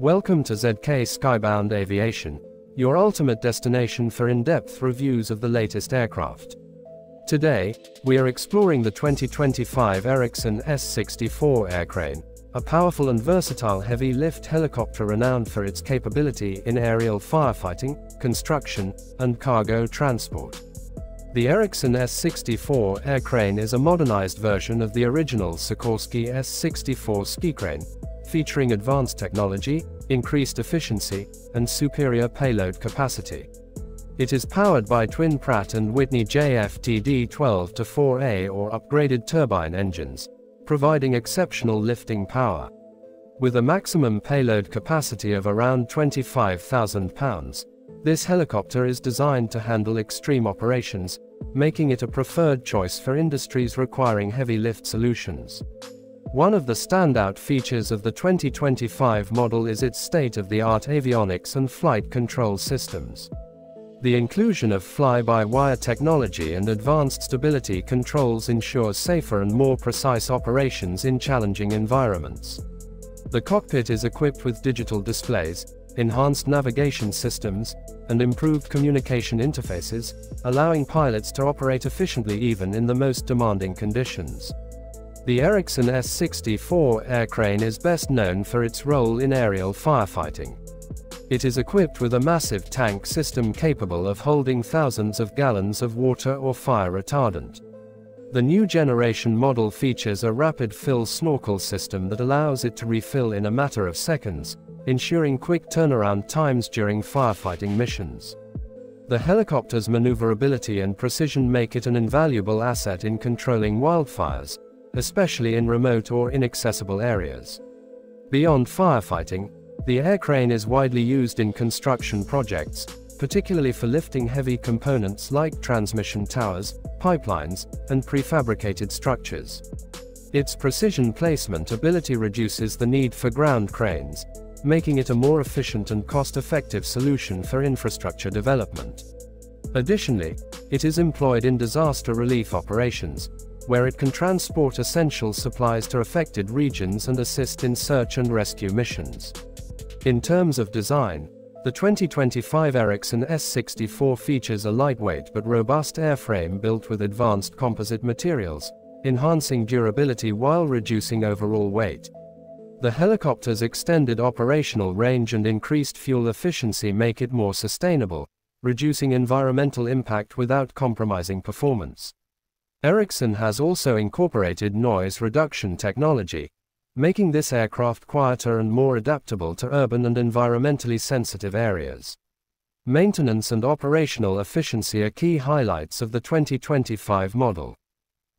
Welcome to ZK Skybound Aviation, your ultimate destination for in-depth reviews of the latest aircraft. Today, we are exploring the 2025 Erickson S-64 aircrane, a powerful and versatile heavy-lift helicopter renowned for its capability in aerial firefighting, construction, and cargo transport. The Erickson S-64 aircrane is a modernized version of the original Sikorsky S-64 Skycrane, featuring advanced technology, increased efficiency, and superior payload capacity. It is powered by twin Pratt & Whitney JFTD-12-4A or upgraded turbine engines, providing exceptional lifting power. With a maximum payload capacity of around 25,000 pounds, this helicopter is designed to handle extreme operations, making it a preferred choice for industries requiring heavy lift solutions. One of the standout features of the 2025 model is its state-of-the-art avionics and flight control systems. The inclusion of fly-by-wire technology and advanced stability controls ensures safer and more precise operations in challenging environments. The cockpit is equipped with digital displays, enhanced navigation systems, and improved communication interfaces, allowing pilots to operate efficiently even in the most demanding conditions. The Erickson S-64 air crane is best known for its role in aerial firefighting. It is equipped with a massive tank system capable of holding thousands of gallons of water or fire retardant. The new generation model features a rapid fill snorkel system that allows it to refill in a matter of seconds, ensuring quick turnaround times during firefighting missions. The helicopter's maneuverability and precision make it an invaluable asset in controlling wildfires, especially in remote or inaccessible areas. Beyond firefighting, the air crane is widely used in construction projects, particularly for lifting heavy components like transmission towers, pipelines, and prefabricated structures. Its precision placement ability reduces the need for ground cranes, making it a more efficient and cost-effective solution for infrastructure development. Additionally, it is employed in disaster relief operations, where it can transport essential supplies to affected regions and assist in search and rescue missions. In terms of design, the 2025 Erickson S64 features a lightweight but robust airframe built with advanced composite materials, enhancing durability while reducing overall weight. The helicopter's extended operational range and increased fuel efficiency make it more sustainable, reducing environmental impact without compromising performance. Erickson has also incorporated noise reduction technology, making this aircraft quieter and more adaptable to urban and environmentally sensitive areas. Maintenance and operational efficiency are key highlights of the 2025 model.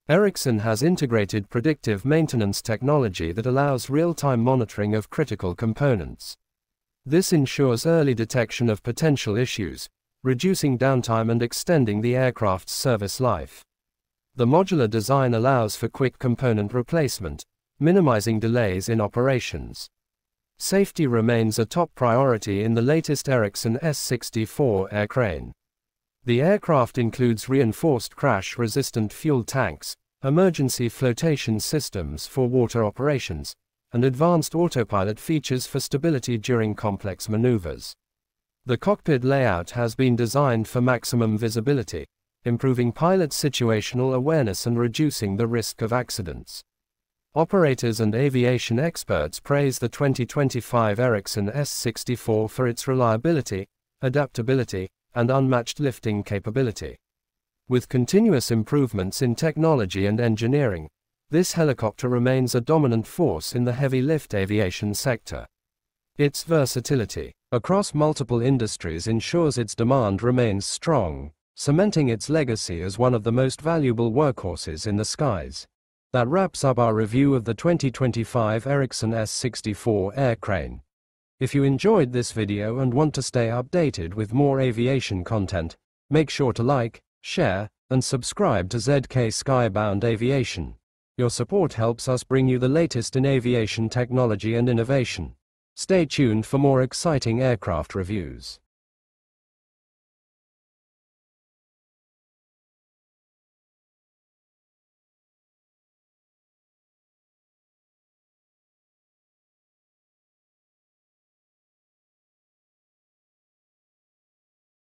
Erickson has integrated predictive maintenance technology that allows real-time monitoring of critical components. This ensures early detection of potential issues, reducing downtime and extending the aircraft's service life. The modular design allows for quick component replacement, minimizing delays in operations. Safety remains a top priority in the latest Erickson S-64 air crane. The aircraft includes reinforced crash-resistant fuel tanks, emergency flotation systems for water operations, and advanced autopilot features for stability during complex maneuvers. The cockpit layout has been designed for maximum visibility, improving pilot situational awareness and reducing the risk of accidents. Operators and aviation experts praise the 2025 Erickson S64 for its reliability, adaptability, and unmatched lifting capability. With continuous improvements in technology and engineering, this helicopter remains a dominant force in the heavy lift aviation sector. Its versatility across multiple industries ensures its demand remains strong, cementing its legacy as one of the most valuable workhorses in the skies. That wraps up our review of the 2025 Erickson S64 air crane. If you enjoyed this video and want to stay updated with more aviation content, make sure to like, share, and subscribe to ZK Skybound Aviation. Your support helps us bring you the latest in aviation technology and innovation. Stay tuned for more exciting aircraft reviews.